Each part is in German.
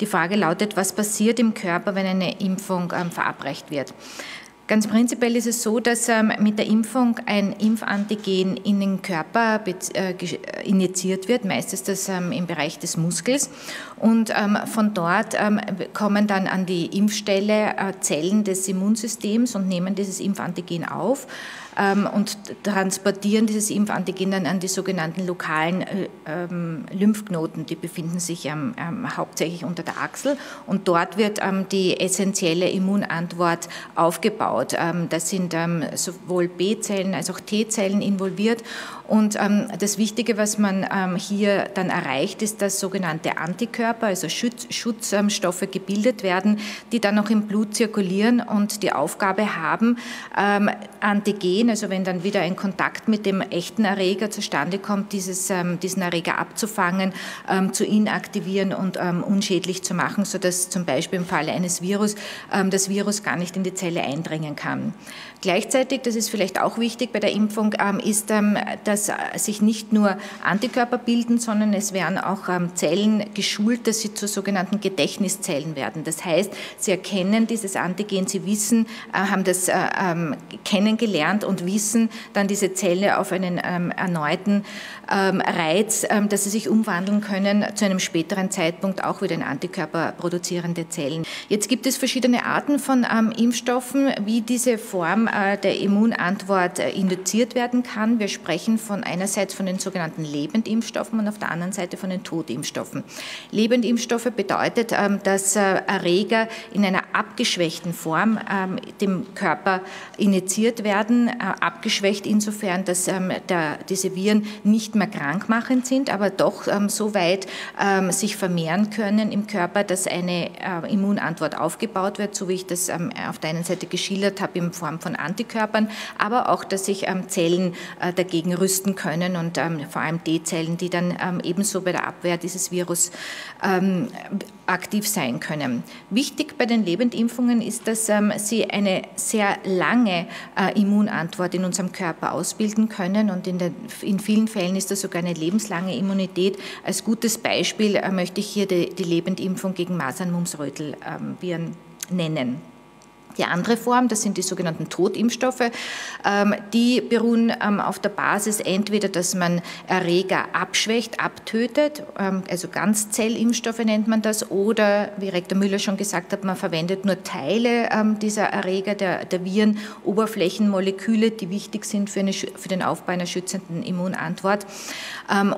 Die Frage lautet, was passiert im Körper, wenn eine Impfung ähm, verabreicht wird? Ganz prinzipiell ist es so, dass ähm, mit der Impfung ein Impfantigen in den Körper äh, injiziert wird. Meist ist das ähm, im Bereich des Muskels. Und ähm, von dort kommen dann an die Impfstelle äh, Zellen des Immunsystems und nehmen dieses Impfantigen auf und transportieren dieses Impfantigen dann an die sogenannten lokalen äh, Lymphknoten. Die befinden sich hauptsächlich unter der Achsel und dort wird die essentielle Immunantwort aufgebaut. Ähm, da sind ähm, sowohl B-Zellen als auch T-Zellen involviert und das Wichtige, was man hier dann erreicht, ist, dass sogenannte Antikörper, also Schutz, Schutzstoffe gebildet werden, die dann noch im Blut zirkulieren und die Aufgabe haben, Antigen sehen, also wenn dann wieder ein Kontakt mit dem echten Erreger zustande kommt, dieses, ähm, diesen Erreger abzufangen, ähm, zu inaktivieren und ähm, unschädlich zu machen, sodass zum Beispiel im Falle eines Virus ähm, das Virus gar nicht in die Zelle eindringen kann. Gleichzeitig, das ist vielleicht auch wichtig bei der Impfung, ähm, ist, ähm, dass sich nicht nur Antikörper bilden, sondern es werden auch Zellen geschult, dass sie zu sogenannten Gedächtniszellen werden. Das heißt, sie erkennen dieses Antigen, sie wissen, äh, haben das äh, kennengelernt und wissen dann diese Zelle auf einen ähm, erneuten ähm, Reiz, ähm, dass sie sich umwandeln können zu einem späteren Zeitpunkt auch wieder in Antikörper produzierende Zellen. Jetzt gibt es verschiedene Arten von ähm, Impfstoffen, wie diese Form äh, der Immunantwort induziert werden kann. Wir sprechen von einerseits von den sogenannten Lebendimpfstoffen und auf der anderen Seite von den Totimpfstoffen. Lebendimpfstoffe bedeutet, ähm, dass äh, Erreger in einer abgeschwächten Form ähm, dem Körper injiziert werden, äh, abgeschwächt insofern, dass ähm, diese Viren nicht mehr krankmachend sind, aber doch so weit sich vermehren können im Körper, dass eine äh, Immunantwort aufgebaut wird, so wie ich das auf der einen Seite geschildert habe in Form von Antikörpern, aber auch, dass sich Zellen dagegen rüsten können und vor allem D-Zellen, die dann ebenso bei der Abwehr dieses Virus aktiv sein können. Wichtig bei den Lebendimpfungen ist, dass sie eine sehr lange Immunantwort Antwort in unserem Körper ausbilden können. Und in, der, in vielen Fällen ist das sogar eine lebenslange Immunität. Als gutes Beispiel äh, möchte ich hier die, die Lebendimpfung gegen Masern, Mumps, Rötelviren ähm, nennen. Die andere Form, das sind die sogenannten Totimpfstoffe, ähm, die beruhen ähm, auf der Basis entweder, dass man Erreger abschwächt, abtötet, ähm, also Ganzzellimpfstoffe nennt man das, oder, wie Rektor Müller schon gesagt hat, man verwendet nur Teile dieser Erreger, der, der Viren, Oberflächenmoleküle, die wichtig sind für, eine, für den Aufbau einer schützenden Immunantwort.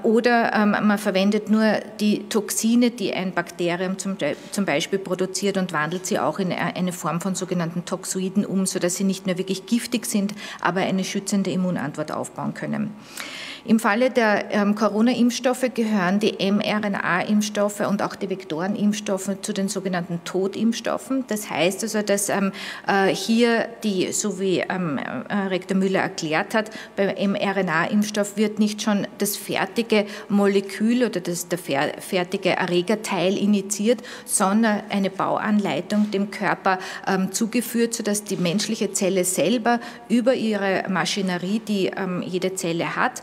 Oder man verwendet nur die Toxine, die ein Bakterium zum Beispiel produziert und wandelt sie auch in eine Form von sogenannten sogenannten Toxoiden um, sodass sie nicht mehr wirklich giftig sind, aber eine schützende Immunantwort aufbauen können. Im Falle der ähm, Corona-Impfstoffe gehören die mRNA-Impfstoffe und auch die Vektorenimpfstoffe zu den sogenannten Totimpfstoffen. Das heißt also, dass ähm, äh, hier die, so wie ähm, äh, Rektor Müller erklärt hat, beim mRNA-Impfstoff wird nicht schon das fertige Molekül oder das, der fertige Erregerteil initiiert, sondern eine Bauanleitung dem Körper ähm, zugeführt, sodass die menschliche Zelle selber über ihre Maschinerie, die ähm, jede Zelle hat,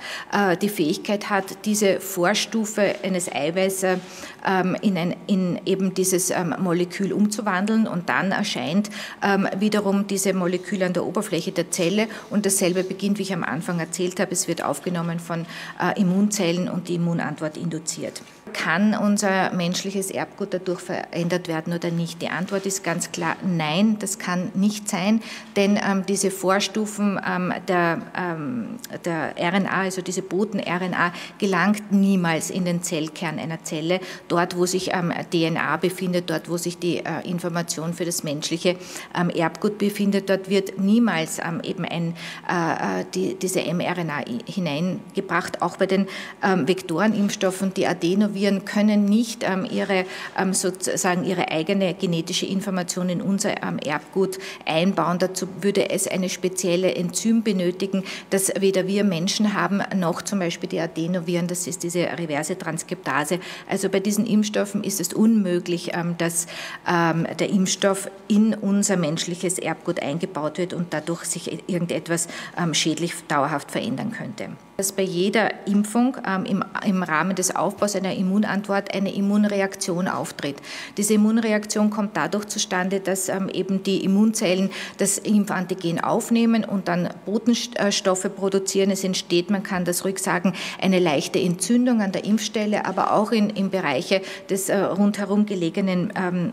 die Fähigkeit hat, diese Vorstufe eines Eiweißes ähm, in, ein, in eben dieses ähm, Molekül umzuwandeln. Und dann erscheint ähm, wiederum diese Molekül an der Oberfläche der Zelle. Und dasselbe beginnt, wie ich am Anfang erzählt habe, es wird aufgenommen von äh, Immunzellen und die Immunantwort induziert kann unser menschliches Erbgut dadurch verändert werden oder nicht? Die Antwort ist ganz klar nein, das kann nicht sein, denn ähm, diese Vorstufen ähm, der, ähm, der RNA, also diese Boten-RNA, gelangt niemals in den Zellkern einer Zelle, dort wo sich ähm, DNA befindet, dort wo sich die äh, Information für das menschliche ähm, Erbgut befindet, dort wird niemals ähm, eben ein, äh, äh die, diese mRNA hineingebracht, auch bei den Vektorenimpfstoffen, die Adenoviren, Viren können nicht ähm, ihre, ähm, sozusagen ihre eigene genetische Information in unser ähm, Erbgut einbauen. Dazu würde es eine spezielle Enzym benötigen, das weder wir Menschen haben, noch zum Beispiel die Adenoviren, das ist diese reverse Transkriptase. Also bei diesen Impfstoffen ist es unmöglich, dass der Impfstoff in unser menschliches Erbgut eingebaut wird und dadurch sich irgendetwas schädlich dauerhaft verändern könnte. Dass bei jeder Impfung im, im Rahmen des Aufbaus einer Immunität Immunantwort eine Immunreaktion auftritt. Diese Immunreaktion kommt dadurch zustande, dass ähm, eben die Immunzellen das Impfantigen aufnehmen und dann Botenstoffe produzieren. Es entsteht, man kann das ruhig sagen, eine leichte Entzündung an der Impfstelle, aber auch in, im Bereiche des äh, rundherum gelegenen ähm,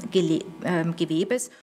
ähm, Gewebes.